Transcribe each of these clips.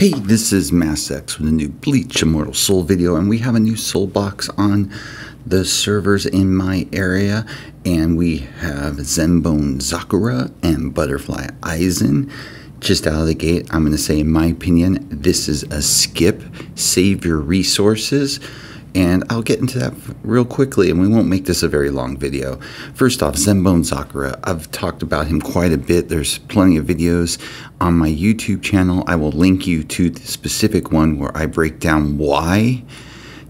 Hey, this is MassX with a new Bleach Immortal Soul video, and we have a new soul box on the servers in my area, and we have Senbonzakura and Butterfly Aizen. Just out of the gate, I'm going to say, in my opinion, this is a skip. Save your resources and I'll get into that real quickly, and we won't make this a very long video. First off, Senbonzakura. I've talked about him quite a bit. There's plenty of videos on my YouTube channel. I will link you to the specific one where I break down why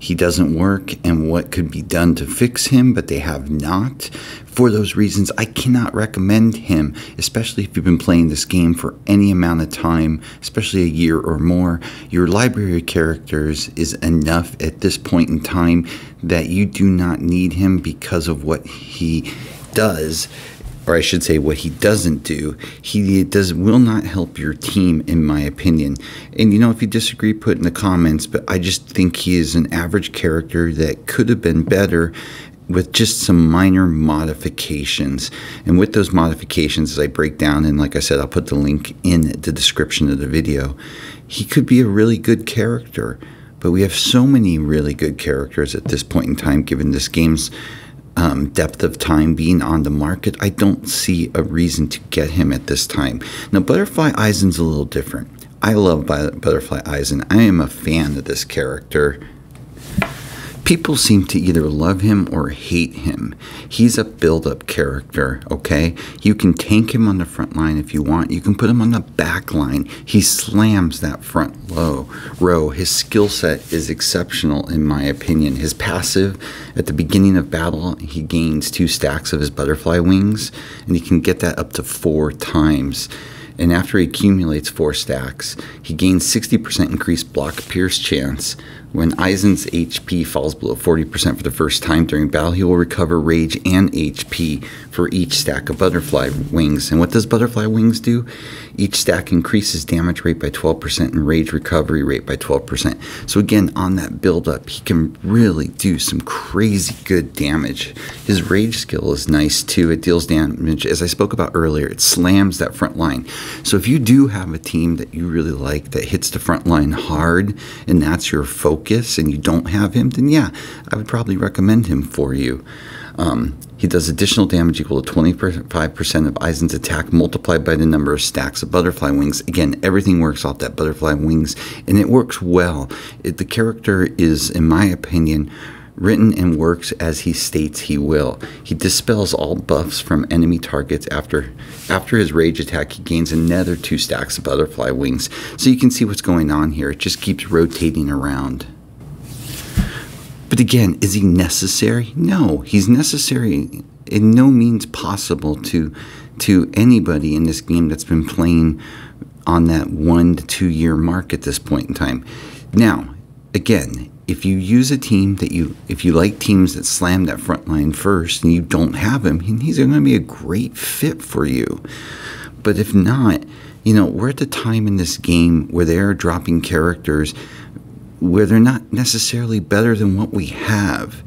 he doesn't work and what could be done to fix him, but they have not. For those reasons, I cannot recommend him, especially if you've been playing this game for any amount of time, especially a year or more. Your library of characters is enough at this point in time that you do not need him because of what he does or I should say, what he doesn't do, he does will not help your team, in my opinion. And you know, if you disagree, put in the comments. But I just think he is an average character that could have been better with just some minor modifications. And with those modifications, as I break down, and like I said, I'll put the link in the description of the video, he could be a really good character. But we have so many really good characters at this point in time, given this game's um, depth of time being on the market, I don't see a reason to get him at this time. Now, Butterfly Aizen's a little different. I love Butterfly Aizen. I am a fan of this character people seem to either love him or hate him. He's a build up character, okay? You can tank him on the front line if you want. You can put him on the back line. He slams that front low row. His skill set is exceptional, in my opinion. His passive at the beginning of battle, he gains two stacks of his butterfly wings, and he can get that up to four times and after he accumulates four stacks, he gains 60% increased block pierce chance. When Aizen's HP falls below 40% for the first time during battle, he will recover rage and HP for each stack of butterfly wings. And what does butterfly wings do? Each stack increases damage rate by 12% and rage recovery rate by 12%. So again, on that build up, he can really do some crazy good damage. His rage skill is nice too. It deals damage, as I spoke about earlier, it slams that front line. So if you do have a team that you really like that hits the front line hard and that's your focus, focus and you don't have him, then yeah, I would probably recommend him for you. Um, he does additional damage equal to 25% of Aizen's attack multiplied by the number of stacks of butterfly wings. Again, everything works off that butterfly wings, and it works well. It, the character is, in my opinion, written and works as he states he will. He dispels all buffs from enemy targets after after his rage attack he gains another two stacks of butterfly wings. So you can see what's going on here. It just keeps rotating around. But again, is he necessary? No, he's necessary in no means possible to to anybody in this game that's been playing on that one to two year mark at this point in time. Now, again, if you use a team that you, if you like teams that slam that front line first and you don't have him, he's going to be a great fit for you. But if not, you know, we're at the time in this game where they're dropping characters where they're not necessarily better than what we have.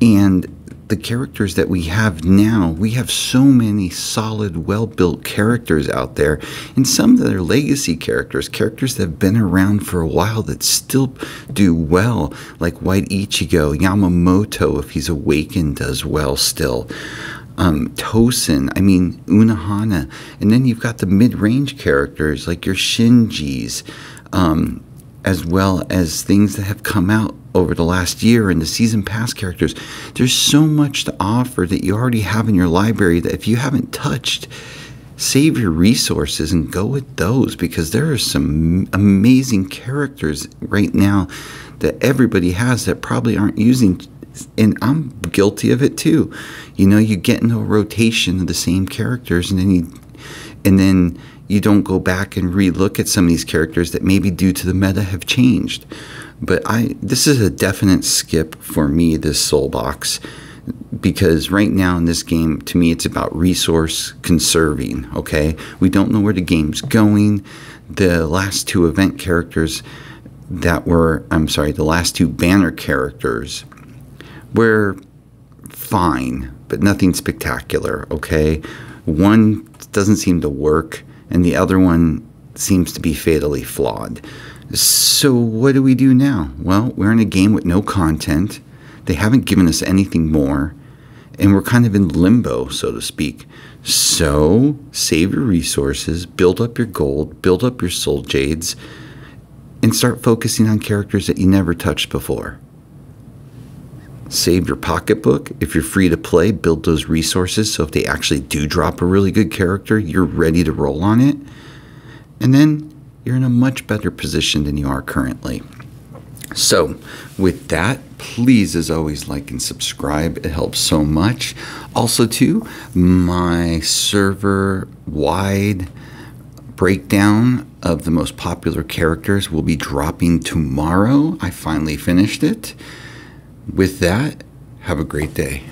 And the characters that we have now, we have so many solid, well built characters out there, and some that are legacy characters, characters that have been around for a while that still do well, like White Ichigo, Yamamoto, if he's awakened, does well still. Um, Tosen, I mean, Unohana, and then you've got the mid range characters like your Shinjis. Um, as well as things that have come out over the last year and the season pass characters. There's so much to offer that you already have in your library that if you haven't touched, save your resources and go with those because there are some amazing characters right now that everybody has that probably aren't using and I'm guilty of it too. You know, you get into a rotation of the same characters and then you and then you don't go back and relook at some of these characters that maybe due to the meta have changed. But I this is a definite skip for me, this soul box, because right now in this game, to me, it's about resource conserving. Okay, we don't know where the game's going. The last two event characters that were, I'm sorry, the last two banner characters were fine, but nothing spectacular. Okay, one doesn't seem to work and the other one seems to be fatally flawed. So, what do we do now? Well, we're in a game with no content. They haven't given us anything more, and we're kind of in limbo, so to speak. So, save your resources, build up your gold, build up your soul jades, and start focusing on characters that you never touched before. Save your pocketbook. If you're free to play, build those resources so if they actually do drop a really good character, you're ready to roll on it. And then you're in a much better position than you are currently. So, with that, please, as always, like and subscribe. It helps so much. Also, too, my server wide breakdown of the most popular characters will be dropping tomorrow. I finally finished it. With that, have a great day.